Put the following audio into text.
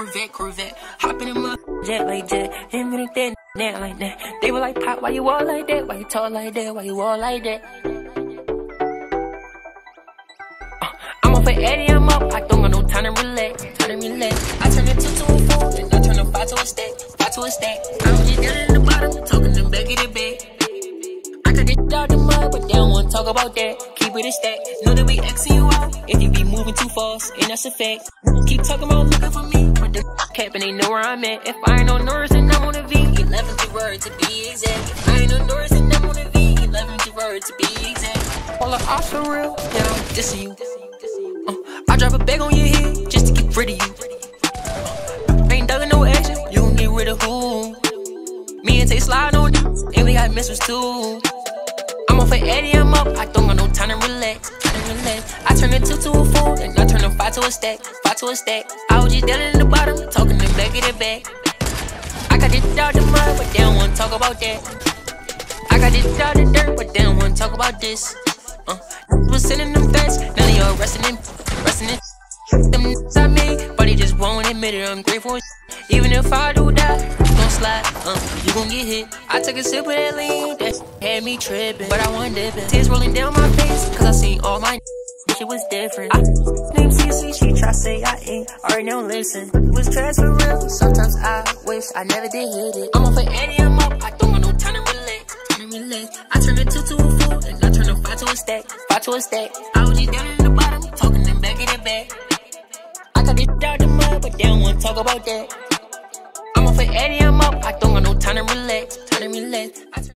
Corvette, Corvette. Hop in my jet like jet. Him and that, that like that. They were like, Pop, why you all like that? Why you talk like that? Why you all like that? Uh, I'm off for Eddie, I'm up. I don't got no time to relax. Time to relax. I turn it two to a four, then I turn a five to a stack. Five to a stack. I'm just down in the bottom, talking them back of the bed. I could get out the mud, but they don't wanna talk about that. Keep it a stack. Know that we Xing you out if you be moving too fast, and that's a fact. Keep talking about looking for me, but the cap and they know where I'm at. If I ain't on Norris, then I'm on a V. 11 to word to be exact. If I ain't on Norris, then I'm on a V. 11 to word to be exact. All the ops for real, yeah, I'm dissing you. Uh, I drop a bag on your head just to get rid of you. Uh, ain't dug no action, you gon' get rid of who? Me and Tay slide on, and we got missiles too. I'm off for Eddie, I'm up. I don't got no time to relax. Time to relax. I turn a two to a four, and I turn a five to a stack. Five to a stack. I was just down in the bottom, talking the back of the back. I got this out the mud, but they don't wanna talk about that. I got this out the dirt, but they don't wanna talk about this. Uh, was sending them threats, now they all resting in, resting in. Them I made, but they just won't admit it. I'm grateful. Even if I do that, gon' slide, uh, you gon' get hit. I took a sip of that lean, that had me tripping, but I wasn't dipping. Tears rolling down my face, cause I seen all my shit was different. I name CC, she try say I ain't, already don't listen. It was trash for real, sometimes I wish I never did hit it. I'm up for Eddie, I'm up, I don't got no time to relax, time to relax. I turn a two to a four, and I turn a five to a stack, five to a stack. I was just down in the bottom, talking them back in the back. I got this out the mud, but they don't wanna talk about that. For Eddie, up.